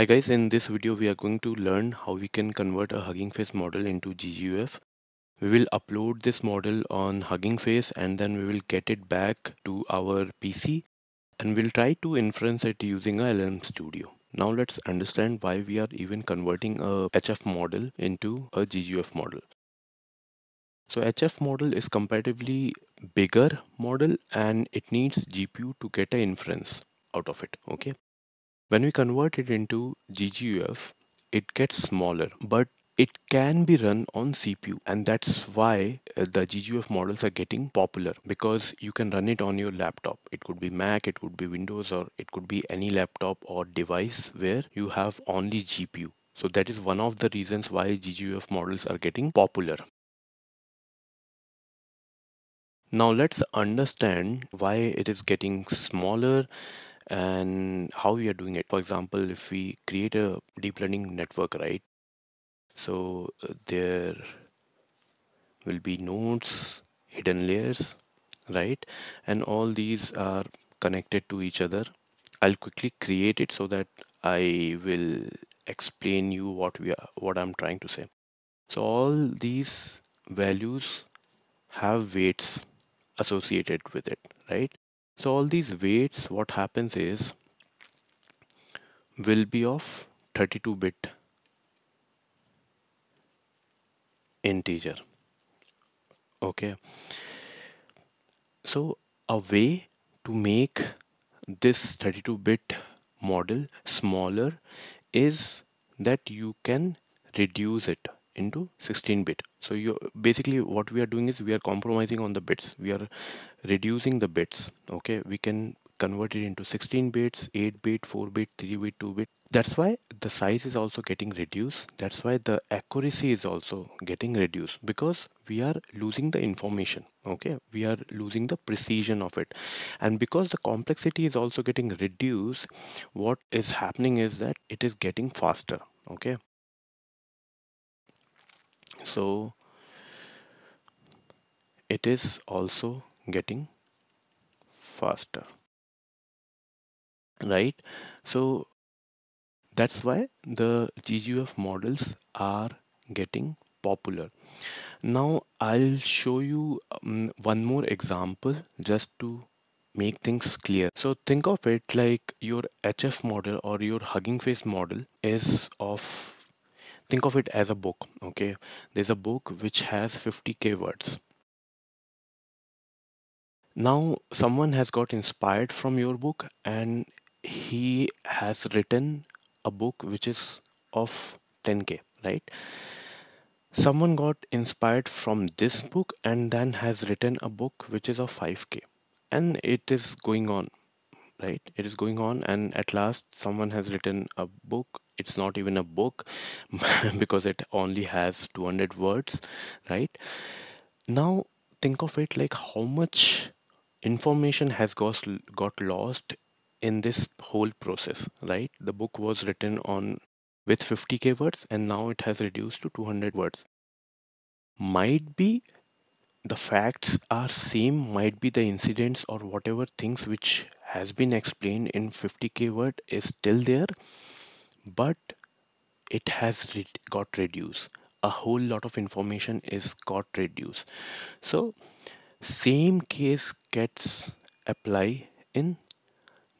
Hi guys, in this video we are going to learn how we can convert a Hugging Face model into GGUF. We will upload this model on Hugging Face and then we will get it back to our PC and we'll try to inference it using a LM Studio. Now let's understand why we are even converting a HF model into a GGUF model. So HF model is comparatively bigger model and it needs GPU to get an inference out of it. Okay. When we convert it into GGUF, it gets smaller, but it can be run on CPU and that's why uh, the GGUF models are getting popular because you can run it on your laptop. It could be Mac, it could be Windows or it could be any laptop or device where you have only GPU. So that is one of the reasons why GGUF models are getting popular. Now let's understand why it is getting smaller and how we are doing it. For example, if we create a deep learning network, right? So uh, there will be nodes, hidden layers, right? And all these are connected to each other. I'll quickly create it so that I will explain you what we are, what I'm trying to say. So all these values have weights associated with it, right? So all these weights, what happens is will be of 32 bit integer. Okay. So a way to make this 32 bit model smaller is that you can reduce it into 16 bit so you basically what we are doing is we are compromising on the bits. We are reducing the bits okay? We can convert it into 16 bits 8 bit 4 bit 3 bit 2 bit. That's why the size is also getting reduced. That's why the accuracy is also getting reduced because we are losing the information okay? We are losing the precision of it. And because the complexity is also getting reduced what is happening is that it is getting faster okay so it is also getting faster right? So that's why the GGUF models are getting popular. Now I'll show you um, one more example just to make things clear. So think of it like your HF model or your Hugging Face model is of think of it as a book okay? There's a book which has 50k words. Now someone has got inspired from your book and he has written a book which is of 10k right? Someone got inspired from this book and then has written a book which is of 5k and it is going on right it is going on and at last someone has written a book. It's not even a book because it only has 200 words right? Now think of it like how much information has got got lost in this whole process right? The book was written on with 50k words and now it has reduced to 200 words. Might be the facts are same might be the incidents or whatever things which has been explained in 50k word is still there but it has re got reduced. A whole lot of information is got reduced. So same case gets apply in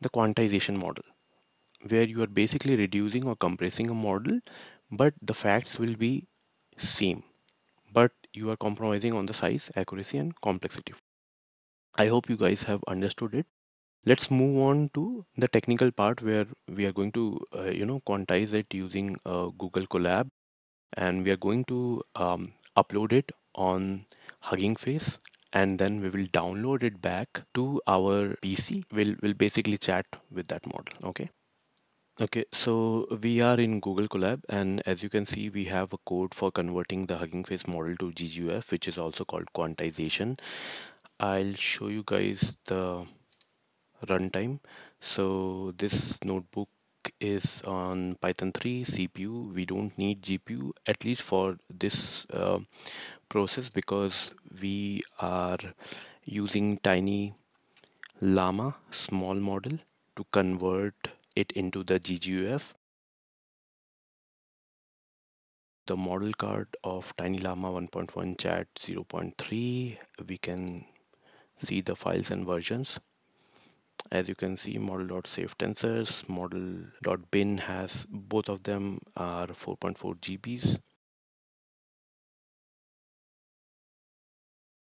the quantization model where you are basically reducing or compressing a model but the facts will be same you are compromising on the size accuracy and complexity. I hope you guys have understood it. Let's move on to the technical part where we are going to uh, you know quantize it using uh, google colab and we are going to um, upload it on hugging face and then we will download it back to our pc we'll, we'll basically chat with that model okay okay so we are in google colab and as you can see we have a code for converting the hugging face model to gguf which is also called quantization. I'll show you guys the runtime. So this notebook is on python 3 cpu we don't need gpu at least for this uh, process because we are using tiny llama small model to convert it into the gguf the model card of Tiny Llama 1.1 chat 0.3 we can see the files and versions. As you can see model.safetensors model.bin has both of them are 4.4 GBs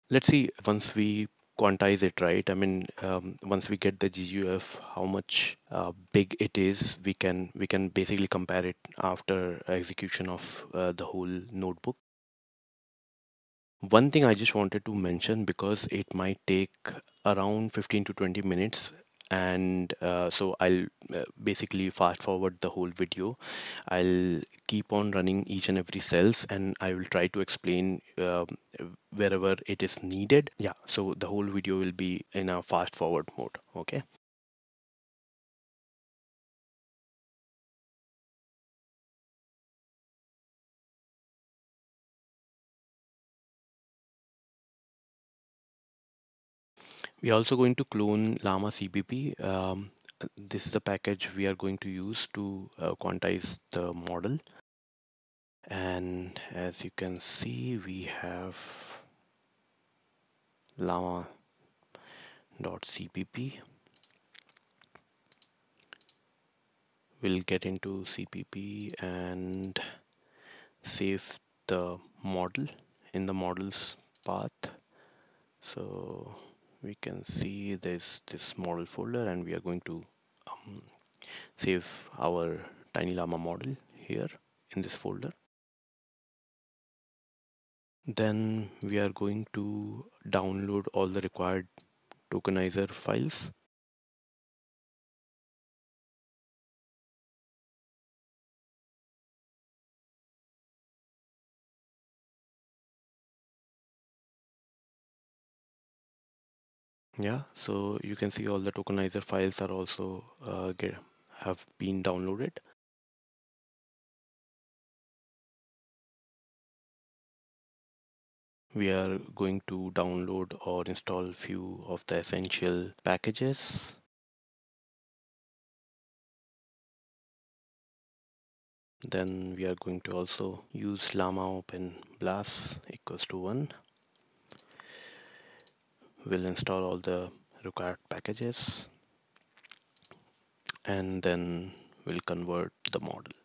let's see once we quantize it right? I mean um, once we get the guf how much uh, big it is we can we can basically compare it after execution of uh, the whole notebook. One thing I just wanted to mention because it might take around 15 to 20 minutes and uh, so I'll uh, basically fast forward the whole video. I'll keep on running each and every cells and I will try to explain um, wherever it is needed. Yeah, so the whole video will be in a fast forward mode. Okay. We are also going to clone Llama CPP. Um, this is the package we are going to use to uh, quantize the model. And as you can see, we have llama.cpp. We'll get into CPP and save the model in the models path. So we can see this this model folder and we are going to um, save our tiny llama model here in this folder. Then we are going to download all the required tokenizer files yeah so you can see all the tokenizer files are also uh, get have been downloaded. We are going to download or install few of the essential packages. Then we are going to also use llama open blast equals to one we'll install all the required packages and then we'll convert the model.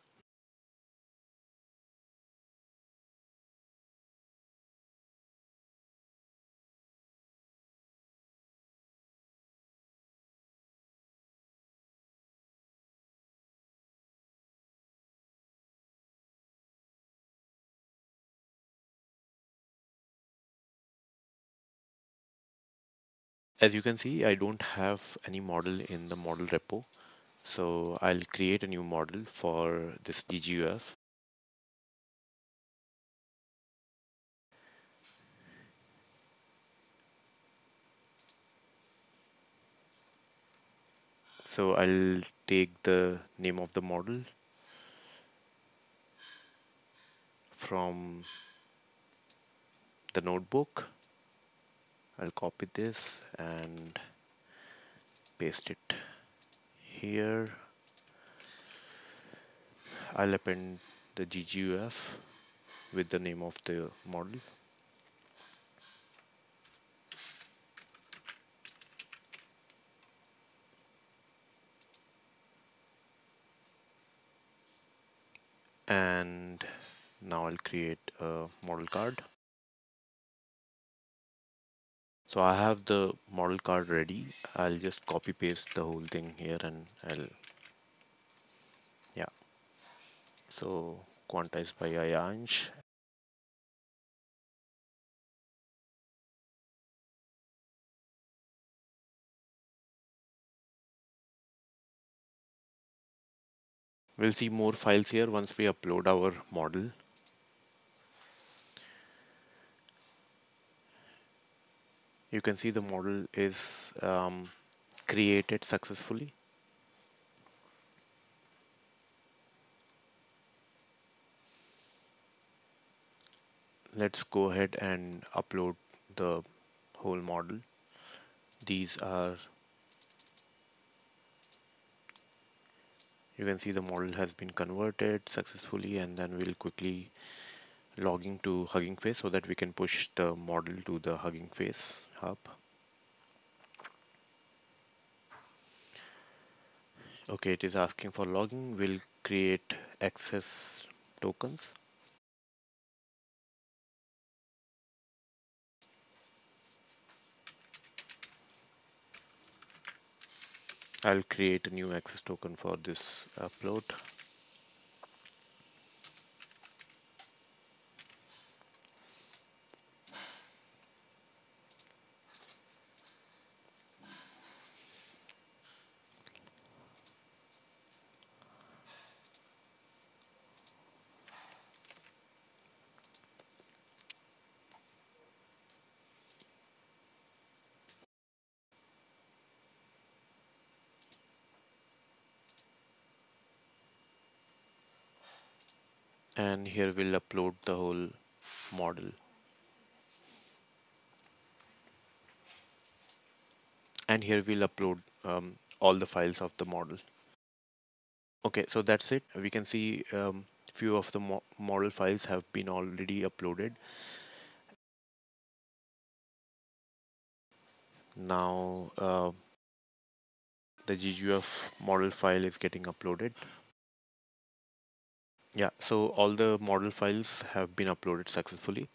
As you can see I don't have any model in the model repo. So I'll create a new model for this GGUF so I'll take the name of the model from the notebook I'll copy this and paste it here. I'll append the GGUF with the name of the model. And now I'll create a model card so I have the model card ready. I'll just copy paste the whole thing here and I'll yeah. So quantized by Ayaansh we'll see more files here once we upload our model you can see the model is um, created successfully. Let's go ahead and upload the whole model. These are you can see the model has been converted successfully and then we'll quickly logging to Hugging Face so that we can push the model to the Hugging Face hub. Okay, it is asking for logging. We'll create access tokens. I'll create a new access token for this upload. And here we'll upload the whole model. And here we'll upload um, all the files of the model. Okay so that's it. We can see um, few of the mo model files have been already uploaded. Now uh, the GGUF model file is getting uploaded yeah, so all the model files have been uploaded successfully.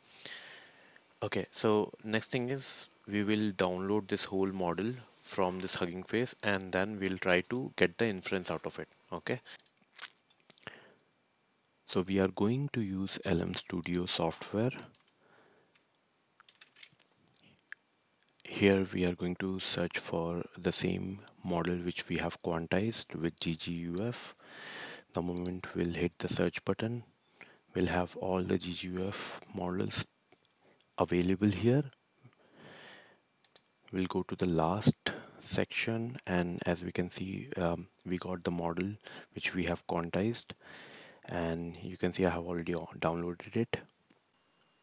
Okay, so next thing is we will download this whole model from this Hugging Face and then we'll try to get the inference out of it. Okay. So we are going to use LM Studio software. Here we are going to search for the same model which we have quantized with GGUF the moment we'll hit the search button. We'll have all the GGUF models available here. We'll go to the last section and as we can see um, we got the model which we have quantized and you can see I have already downloaded it.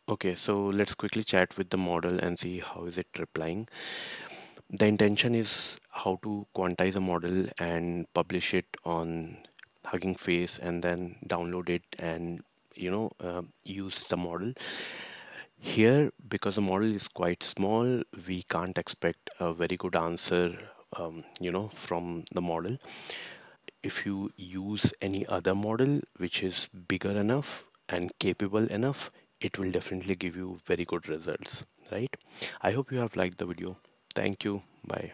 Okay so let's quickly chat with the model and see how is it replying. The intention is how to quantize a model and publish it on Hugging Face and then download it and you know uh, use the model. Here because the model is quite small we can't expect a very good answer um, you know from the model. If you use any other model which is bigger enough and capable enough it will definitely give you very good results right? I hope you have liked the video. Thank you. Bye